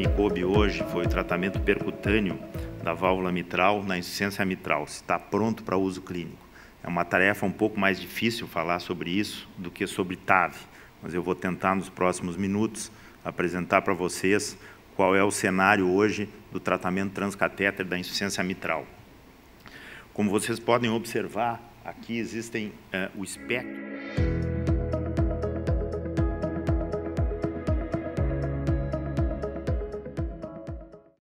me coube hoje foi o tratamento percutâneo da válvula mitral na insuficiência mitral, se está pronto para uso clínico. É uma tarefa um pouco mais difícil falar sobre isso do que sobre TAV, mas eu vou tentar nos próximos minutos apresentar para vocês qual é o cenário hoje do tratamento transcatéter da insuficiência mitral. Como vocês podem observar, aqui existem uh, o espectro.